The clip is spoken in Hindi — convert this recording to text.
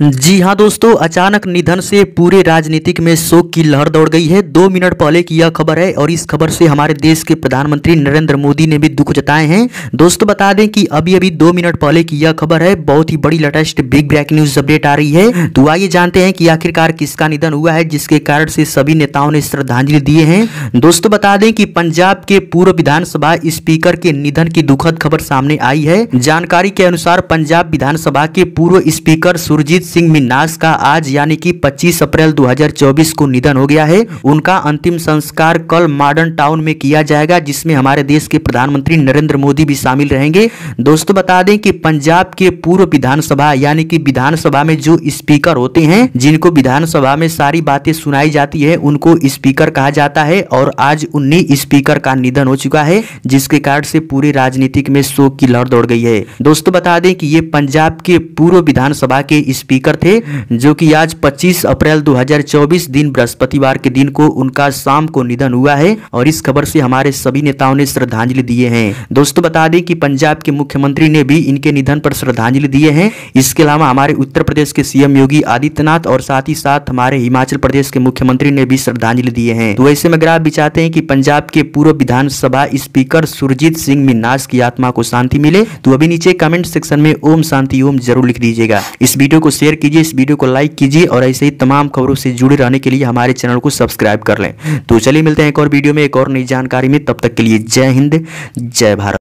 जी हाँ दोस्तों, अचानक निधन से पूरे राजनीतिक में शोक की लहर दौड़ गई है। दो मिनट पहले की यह खबर है और इस खबर से हमारे देश के प्रधानमंत्री नरेंद्र मोदी ने भी दुख जताए हैं। दोस्तों, बता दें कि अभी अभी दो मिनट पहले की यह खबर है। बहुत ही बड़ी latest big break news update आ रही है। तो आइए जानते हैं कि आखिरकार किसका निधन हुआ है, जिसके कारण से सभी नेताओं ने श्रद्धांजलि दिए हैं। दोस्तों, बता दें कि पंजाब के पूर्व विधानसभा स्पीकर के निधन की दुखद खबर सामने आई है। जानकारी के अनुसार पंजाब विधानसभा के पूर्व स्पीकर सुरजीत सिंह मिन्नास का आज यानी कि 25 अप्रैल 2024 को निधन हो गया है। उनका अंतिम संस्कार कल मॉडर्न टाउन में किया जाएगा, जिसमें हमारे देश के प्रधानमंत्री नरेंद्र मोदी भी शामिल रहेंगे। दोस्तों, बता दें कि पंजाब के पूर्व विधानसभा यानी कि विधानसभा में जो स्पीकर होते हैं, जिनको विधानसभा में सारी बातें सुनाई जाती है, उनको स्पीकर कहा जाता है और आज उन्हीं स्पीकर का निधन हो चुका है, जिसके कारण से पूरे राजनीतिक में शोक की लहर दौड़ गई है। दोस्तों, बता दें कि ये पंजाब के पूर्व विधानसभा के स्पीकर स्पीकर थे, जो कि आज 25 अप्रैल 2024 दिन बृहस्पतिवार के दिन को उनका शाम को निधन हुआ है और इस खबर से हमारे सभी नेताओं ने श्रद्धांजलि दिए हैं। दोस्तों, बता दें कि पंजाब के मुख्यमंत्री ने भी इनके निधन पर श्रद्धांजलि दिए हैं। इसके अलावा हमारे उत्तर प्रदेश के सीएम योगी आदित्यनाथ और साथ ही साथ हमारे हिमाचल प्रदेश के मुख्यमंत्री ने भी श्रद्धांजलि दिए हैं। तो ऐसे में अगर आप भी चाहते हैं कि पंजाब के पूर्व विधानसभा स्पीकर सुरजीत सिंह मिन्नास की आत्मा को शांति मिले तो अभी नीचे कमेंट सेक्शन में ओम शांति ओम ज़रूर लिख दीजिएगा। इस वीडियो को शेयर कीजिए, इस वीडियो को लाइक कीजिए और ऐसे ही तमाम खबरों से जुड़े रहने के लिए हमारे चैनल को सब्सक्राइब कर लें। तो चलिए मिलते हैं एक और वीडियो में, एक और नई जानकारी में। तब तक के लिए जय हिंद, जय भारत।